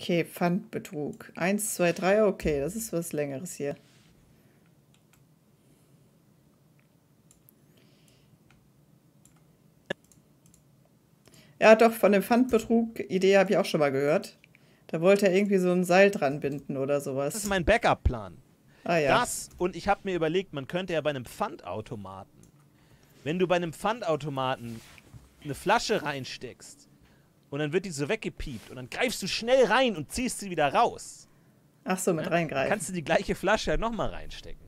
Okay, Pfandbetrug. Eins, zwei, drei, okay, das ist was Längeres hier. Ja, doch, von dem Pfandbetrug-Idee habe ich auch schon mal gehört. Da wollte er irgendwie so ein Seil dran binden oder sowas. Das ist mein Backup-Plan. Ah ja. Das und ich habe mir überlegt, man könnte ja bei einem Pfandautomaten, wenn du bei einem Pfandautomaten eine Flasche reinsteckst und dann wird die so weggepiept und dann greifst du schnell rein und ziehst sie wieder raus. Ach so, mit Ja? reingreifen. Kannst du die gleiche Flasche halt nochmal reinstecken.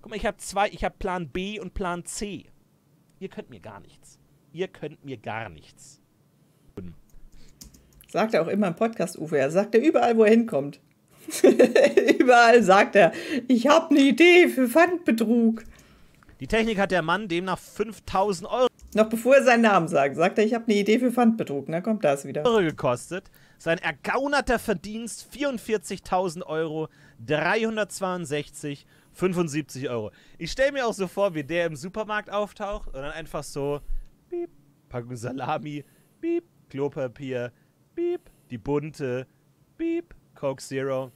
Guck mal, ich habe zwei, ich habe Plan B und Plan C. Ihr könnt mir gar nichts. Ihr könnt mir gar nichts. Sagt er auch immer im Podcast, Uwe. Er sagt er überall, wo er hinkommt. überall sagt er, ich habe eine Idee für Pfandbetrug. Die Technik hat der Mann demnach 5000 Euro Noch bevor er seinen Namen sagt, sagt er, ich habe eine Idee für Pfandbetrug. Na, kommt das wieder. gekostet. Sein ergaunerter Verdienst 44.000 Euro, 362, 75 Euro. Ich stelle mir auch so vor, wie der im Supermarkt auftaucht und dann einfach so, piep, Packung Salami, piep, Klopapier, piep, die bunte, piep, Coke Zero.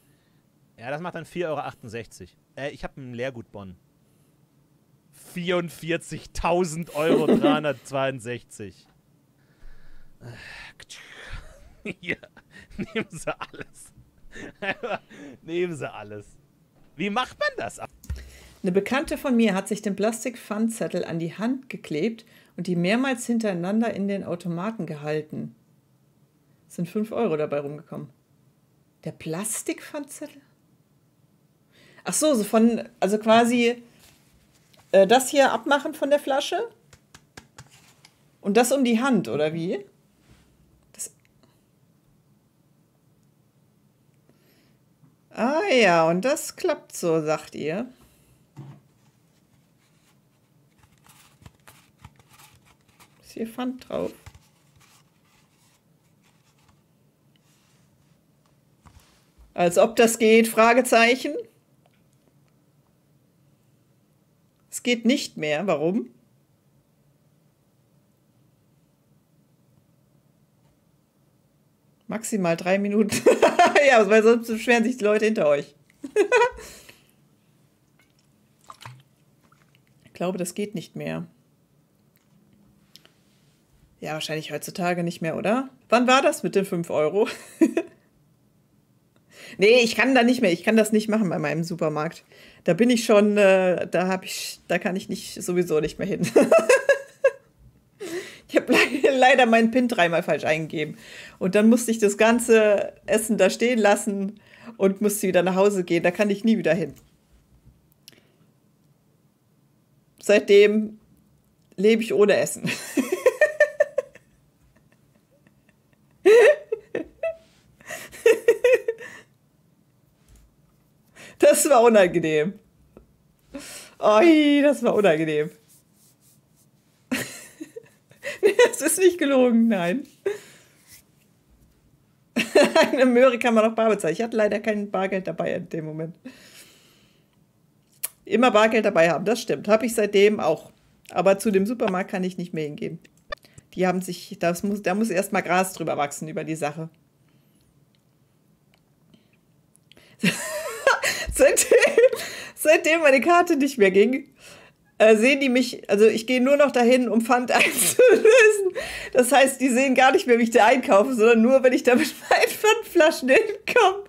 Ja, das macht dann 4,68 Euro. Äh, ich habe einen Leergutbon. 44.000 Euro 362. Hier, nehmen Sie alles. nehmen Sie alles. Wie macht man das? Eine Bekannte von mir hat sich den Plastikpfandzettel an die Hand geklebt und die mehrmals hintereinander in den Automaten gehalten. Es sind 5 Euro dabei rumgekommen. Der Plastikpfandzettel? Ach so, so von, also quasi äh, das hier abmachen von der Flasche und das um die Hand, oder wie? Das ah ja, und das klappt so, sagt ihr. Ist hier Pfand drauf? Als ob das geht, Fragezeichen. Es geht nicht mehr. Warum? Maximal drei Minuten. ja, weil sonst beschweren sich die Leute hinter euch. ich glaube, das geht nicht mehr. Ja, wahrscheinlich heutzutage nicht mehr, oder? Wann war das mit den 5 Euro? nee, ich kann da nicht mehr. Ich kann das nicht machen bei meinem Supermarkt. Da bin ich schon, äh, da habe ich, da kann ich nicht sowieso nicht mehr hin. ich habe le leider meinen PIN dreimal falsch eingegeben. Und dann musste ich das ganze Essen da stehen lassen und musste wieder nach Hause gehen. Da kann ich nie wieder hin. Seitdem lebe ich ohne Essen. war unangenehm. Oi, das war unangenehm. Das ist nicht gelogen, nein. Eine Möhre kann man auch bar bezahlen. Ich hatte leider kein Bargeld dabei in dem Moment. Immer Bargeld dabei haben, das stimmt. Habe ich seitdem auch. Aber zu dem Supermarkt kann ich nicht mehr hingehen. Die haben sich, das muss, da muss erst mal Gras drüber wachsen über die Sache. seitdem, seitdem meine Karte nicht mehr ging, äh, sehen die mich, also ich gehe nur noch dahin, um Pfand einzulösen. Das heißt, die sehen gar nicht mehr, wie ich da einkaufe, sondern nur, wenn ich da mit meinen Pfandflaschen hinkomme.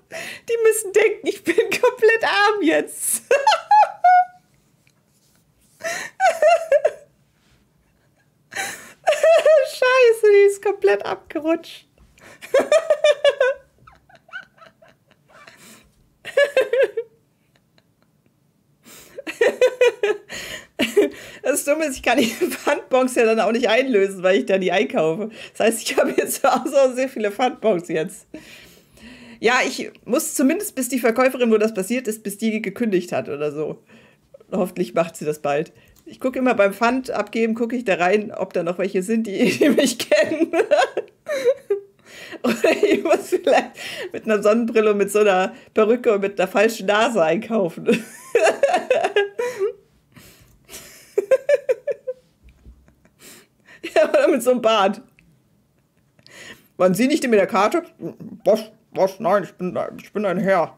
Die müssen denken, ich bin komplett arm jetzt. Scheiße, die ist komplett abgerutscht. Das Dumme ist, ich kann die Pfandbons ja dann auch nicht einlösen, weil ich da nie einkaufe. Das heißt, ich habe jetzt auch so sehr viele Pfandbons jetzt. Ja, ich muss zumindest, bis die Verkäuferin, wo das passiert ist, bis die gekündigt hat oder so. Hoffentlich macht sie das bald. Ich gucke immer beim Pfand abgeben, gucke ich da rein, ob da noch welche sind, die, die mich kennen. Oder ich muss vielleicht mit einer Sonnenbrille und mit so einer Perücke und mit einer falschen Nase einkaufen. ja, oder mit so einem Bart. Waren Sie nicht mit der Karte? Was? Was? Nein, ich bin, ich bin ein Herr.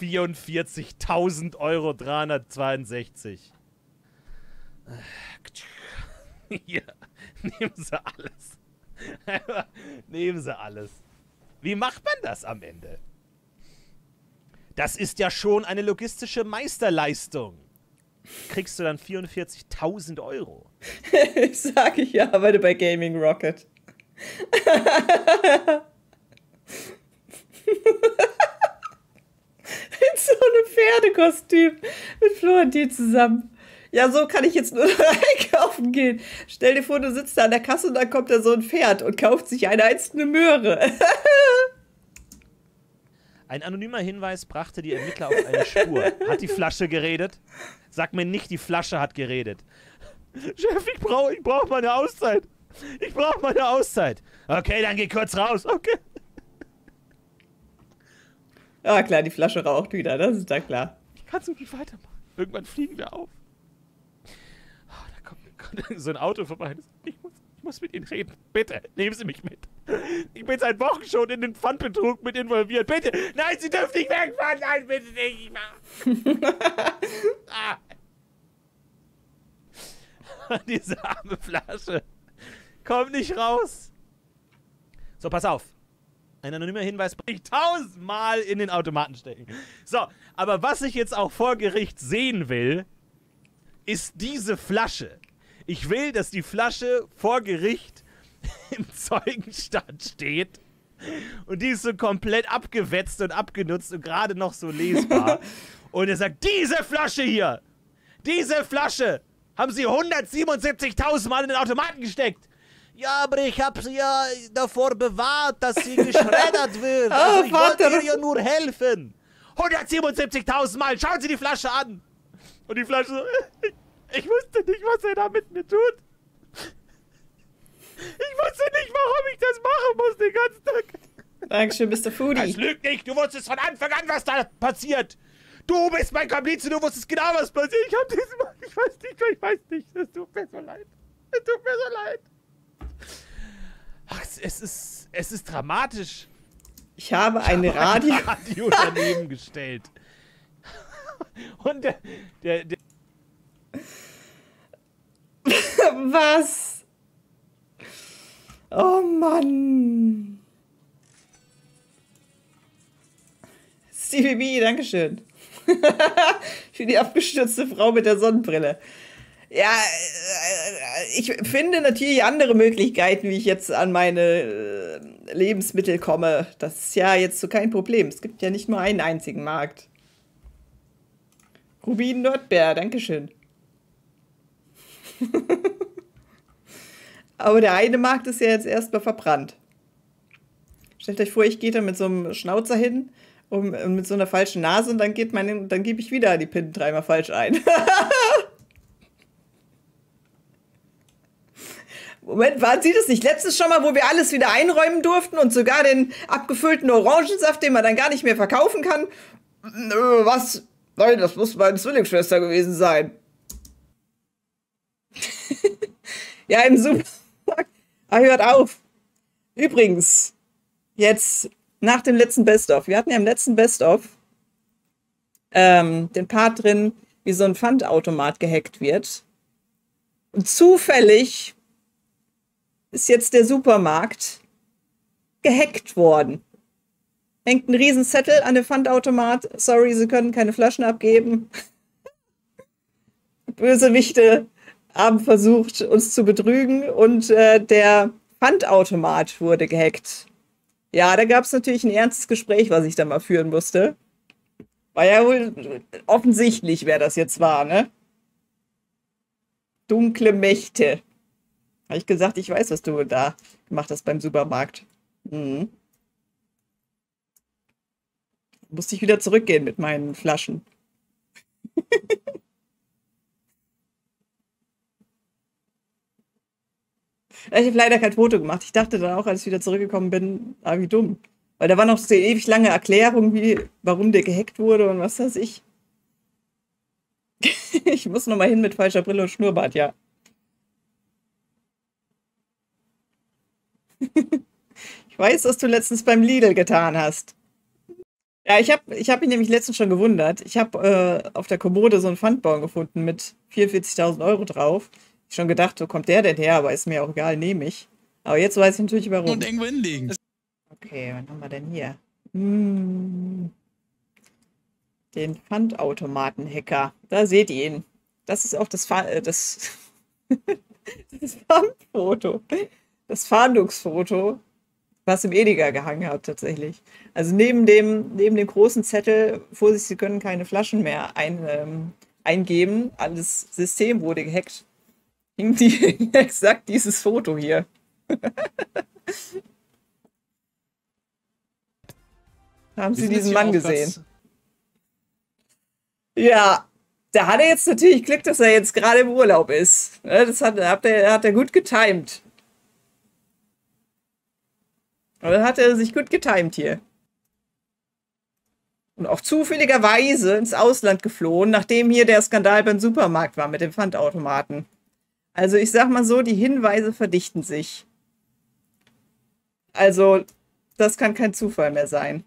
44.000 Euro 362. Hier, nehmen Sie alles. nehmen Sie alles. Wie macht man das am Ende? Das ist ja schon eine logistische Meisterleistung. Kriegst du dann 44.000 Euro? ich sage, ich arbeite bei Gaming Rocket. In so einem Pferdekostüm mit Florentin zusammen. Ja, so kann ich jetzt nur einkaufen gehen. Stell dir vor, du sitzt da an der Kasse und dann kommt da so ein Pferd und kauft sich eine einzelne Möhre. Ein anonymer Hinweis brachte die Ermittler auf eine Spur. Hat die Flasche geredet? Sag mir nicht, die Flasche hat geredet. Chef, ich brauche ich brauch meine Auszeit. Ich brauche meine Auszeit. Okay, dann geh kurz raus. Okay. Ja, klar, die Flasche raucht wieder, das ist da klar. Ich kann so nicht weitermachen. Irgendwann fliegen wir auf. Oh, da kommt, kommt so ein Auto vorbei. Ich muss, ich muss mit Ihnen reden. Bitte, nehmen Sie mich mit. Ich bin seit Wochen schon in den Pfandbetrug mit involviert. Bitte, nein, Sie dürfen nicht wegfahren. Nein, bitte nicht. ah. Diese arme Flasche. Komm nicht raus. So, pass auf. Ein anonymer Hinweis bringt tausendmal in den Automaten stecken. So, aber was ich jetzt auch vor Gericht sehen will, ist diese Flasche. Ich will, dass die Flasche vor Gericht im Zeugenstand steht. Und die ist so komplett abgewetzt und abgenutzt und gerade noch so lesbar. und er sagt, diese Flasche hier, diese Flasche haben sie 177.000 Mal in den Automaten gesteckt. Ja, aber ich habe sie ja davor bewahrt, dass sie geschreddert wird. Also ich wollte ihr ja nur helfen. 177.000 Mal, schauen Sie die Flasche an. Und die Flasche so, ich wusste nicht, was er da mit mir tut. Ich wusste nicht, warum ich das machen muss den ganzen Tag. Dankeschön, Mr. Foodie. Das lügt nicht, du wusstest von Anfang an, was da passiert. Du bist mein Komplize, du wusstest genau, was passiert. Ich hab diesmal, ich weiß nicht, ich weiß nicht. Es tut mir so leid. Es tut mir so leid. Ach, es ist, es ist dramatisch. Ich habe ein ich Radio, ein Radio daneben gestellt. Und der, der, der Was? Oh Mann. Stevie B, Dankeschön. Für die abgestürzte Frau mit der Sonnenbrille. Ja, äh, ich finde natürlich andere Möglichkeiten, wie ich jetzt an meine äh, Lebensmittel komme. Das ist ja jetzt so kein Problem. Es gibt ja nicht nur einen einzigen Markt. Rubin Nordbär, Dankeschön. Aber der eine Markt ist ja jetzt erstmal verbrannt. Stellt euch vor, ich gehe da mit so einem Schnauzer hin und mit so einer falschen Nase und dann, geht meine, dann gebe ich wieder die PIN dreimal falsch ein. Moment, waren Sie das nicht letztes schon mal, wo wir alles wieder einräumen durften und sogar den abgefüllten Orangensaft, den man dann gar nicht mehr verkaufen kann? Was? Nein, das muss meine Zwillingsschwester gewesen sein. ja, im Supermarkt. Ah, hört auf. Übrigens, jetzt nach dem letzten Best-of. Wir hatten ja im letzten Best-of ähm, den Part drin, wie so ein Pfandautomat gehackt wird. Und zufällig ist jetzt der Supermarkt gehackt worden. Hängt ein Riesenzettel an dem Pfandautomat. Sorry, Sie können keine Flaschen abgeben. Bösewichte haben versucht, uns zu betrügen und äh, der Pfandautomat wurde gehackt. Ja, da gab es natürlich ein ernstes Gespräch, was ich da mal führen musste. War ja wohl offensichtlich, wer das jetzt war, ne? Dunkle Mächte. Habe ich gesagt, ich weiß, was du da gemacht hast beim Supermarkt. Mhm. Musste ich wieder zurückgehen mit meinen Flaschen. Ich habe leider kein Foto gemacht. Ich dachte dann auch, als ich wieder zurückgekommen bin, ah, wie dumm. Weil da war noch so eine ewig lange Erklärung, wie, warum der gehackt wurde und was weiß ich. ich muss noch mal hin mit falscher Brille und Schnurrbart, ja. ich weiß, was du letztens beim Lidl getan hast. Ja, ich habe ich hab mich nämlich letztens schon gewundert. Ich habe äh, auf der Kommode so einen Pfandbon gefunden mit 44.000 Euro drauf. Schon gedacht, wo kommt der denn her? Aber ist mir auch egal, nehme ich. Aber jetzt weiß ich natürlich warum. Und irgendwo hinlegen. Okay, was haben wir denn hier? Hm. Den Pfandautomaten-Hacker. Da seht ihr ihn. Das ist auch das, Fa äh, das, das Pfandfoto. Das Fahndungsfoto, was im Edeka gehangen hat, tatsächlich. Also neben dem, neben dem großen Zettel, Vorsicht, Sie können keine Flaschen mehr ein, ähm, eingeben. Alles System wurde gehackt. Die, exakt dieses Foto hier. Haben Sie diesen Mann gesehen? Ja, da hat er jetzt natürlich Glück, dass er jetzt gerade im Urlaub ist. Das hat, hat, er, hat er gut getimt. Dann hat er sich gut getimt hier. Und auch zufälligerweise ins Ausland geflohen, nachdem hier der Skandal beim Supermarkt war mit dem Pfandautomaten. Also ich sag mal so, die Hinweise verdichten sich. Also, das kann kein Zufall mehr sein.